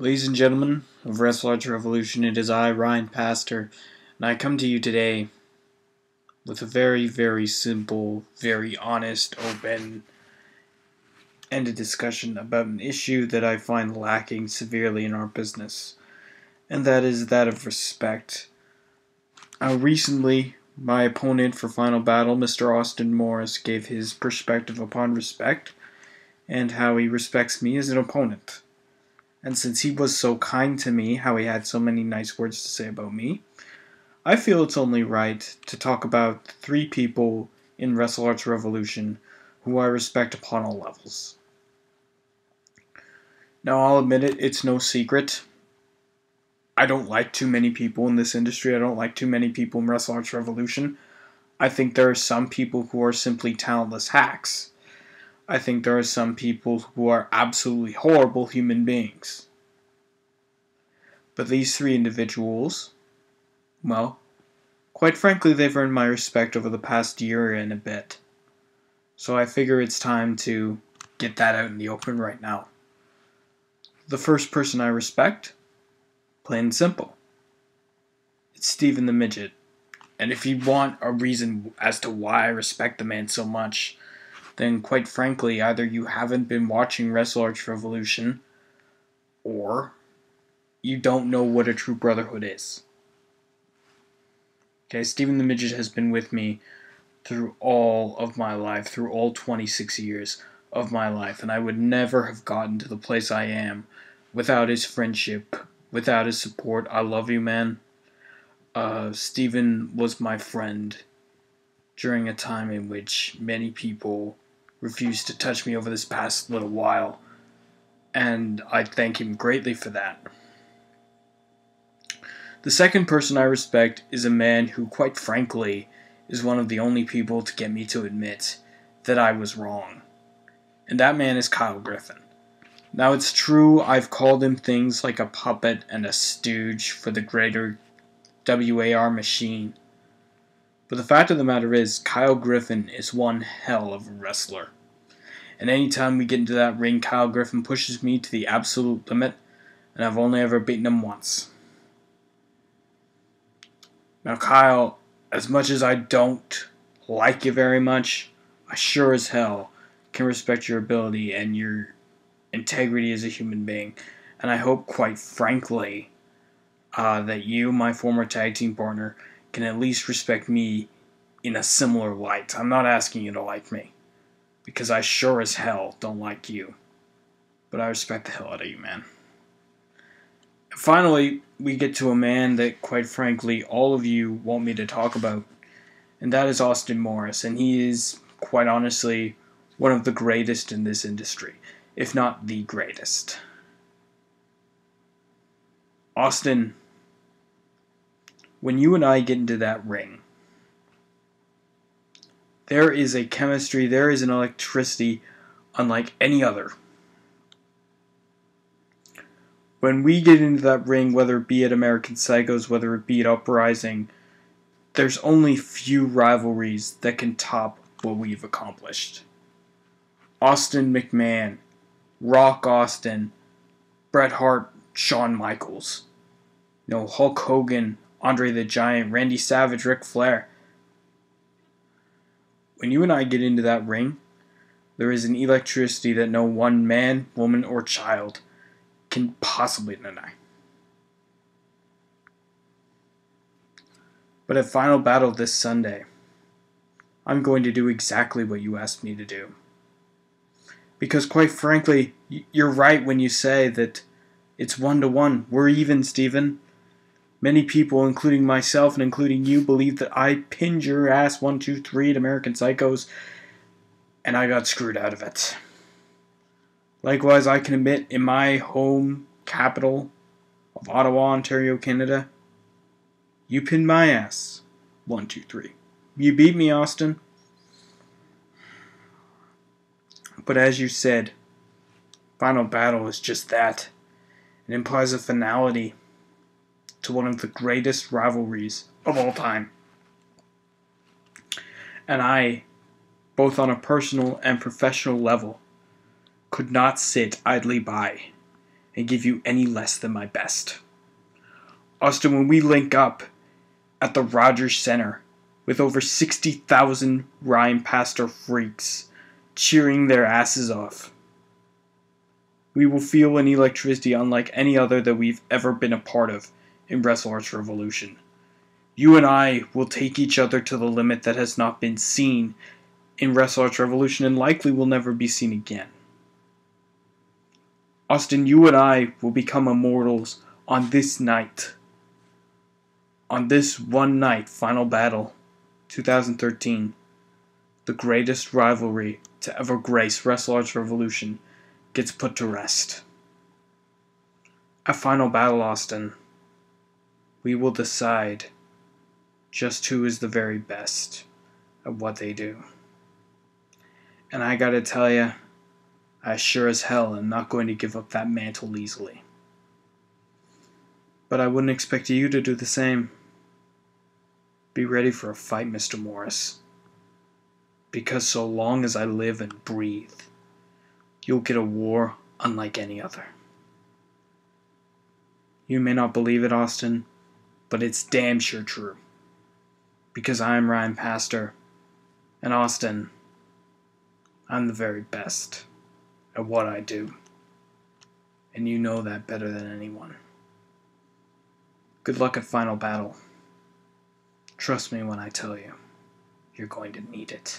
Ladies and gentlemen of Wrestle Revolution, it is I, Ryan Pastor, and I come to you today with a very, very simple, very honest, open ended discussion about an issue that I find lacking severely in our business, and that is that of respect. Uh, recently, my opponent for Final Battle, Mr. Austin Morris, gave his perspective upon respect and how he respects me as an opponent. And since he was so kind to me, how he had so many nice words to say about me, I feel it's only right to talk about three people in Wrestle Arts Revolution who I respect upon all levels. Now, I'll admit it, it's no secret. I don't like too many people in this industry. I don't like too many people in Wrestle Arts Revolution. I think there are some people who are simply talentless hacks. I think there are some people who are absolutely horrible human beings. But these three individuals, well, quite frankly, they've earned my respect over the past year and a bit. So I figure it's time to get that out in the open right now. The first person I respect, plain and simple, it's Stephen the Midget. And if you want a reason as to why I respect the man so much, then quite frankly, either you haven't been watching Wrestle Revolution, or you don't know what a true brotherhood is. Okay, Stephen the Midget has been with me through all of my life, through all 26 years of my life, and I would never have gotten to the place I am without his friendship, without his support. I love you, man. Uh, Stephen was my friend during a time in which many people refused to touch me over this past little while, and I thank him greatly for that. The second person I respect is a man who, quite frankly, is one of the only people to get me to admit that I was wrong. And that man is Kyle Griffin. Now, it's true I've called him things like a puppet and a stooge for the greater WAR machine. But the fact of the matter is, Kyle Griffin is one hell of a wrestler. And anytime we get into that ring, Kyle Griffin pushes me to the absolute limit, and I've only ever beaten him once. Now, Kyle, as much as I don't like you very much, I sure as hell can respect your ability and your integrity as a human being. And I hope, quite frankly, uh, that you, my former tag team partner, can at least respect me in a similar light. I'm not asking you to like me, because I sure as hell don't like you. But I respect the hell out of you, man. Finally, we get to a man that, quite frankly, all of you want me to talk about, and that is Austin Morris. And he is, quite honestly, one of the greatest in this industry, if not the greatest. Austin, when you and I get into that ring, there is a chemistry, there is an electricity unlike any other. When we get into that ring, whether it be at American Psychos, whether it be at Uprising, there's only few rivalries that can top what we've accomplished. Austin McMahon, Rock Austin, Bret Hart, Shawn Michaels, you know, Hulk Hogan, Andre the Giant, Randy Savage, Ric Flair. When you and I get into that ring, there is an electricity that no one man, woman, or child can possibly deny. But at Final Battle this Sunday, I'm going to do exactly what you asked me to do. Because, quite frankly, you're right when you say that it's one to one. We're even, Steven. Many people, including myself and including you, believe that I pinned your ass one, two, three at American Psychos, and I got screwed out of it. Likewise, I can admit in my home capital of Ottawa, Ontario, Canada, you pinned my ass. One, two, three. You beat me, Austin. But as you said, Final Battle is just that. It implies a finality to one of the greatest rivalries of all time. And I, both on a personal and professional level, could not sit idly by and give you any less than my best. Austin, when we link up at the Rogers Center with over 60,000 Ryan Pastor freaks cheering their asses off, we will feel an electricity unlike any other that we've ever been a part of in Wrestle Arts Revolution. You and I will take each other to the limit that has not been seen in Wrestle Arts Revolution and likely will never be seen again. Austin, you and I will become immortals on this night. On this one night, Final Battle 2013, the greatest rivalry to ever grace Wrestle Arts Revolution gets put to rest. At Final Battle, Austin, we will decide just who is the very best at what they do. And I gotta tell you, I sure as hell am not going to give up that mantle easily. But I wouldn't expect you to do the same. Be ready for a fight, Mr. Morris. Because so long as I live and breathe, you'll get a war unlike any other. You may not believe it, Austin, but it's damn sure true. Because I'm Ryan Pastor, and Austin, I'm the very best at what I do. And you know that better than anyone. Good luck at Final Battle. Trust me when I tell you, you're going to need it.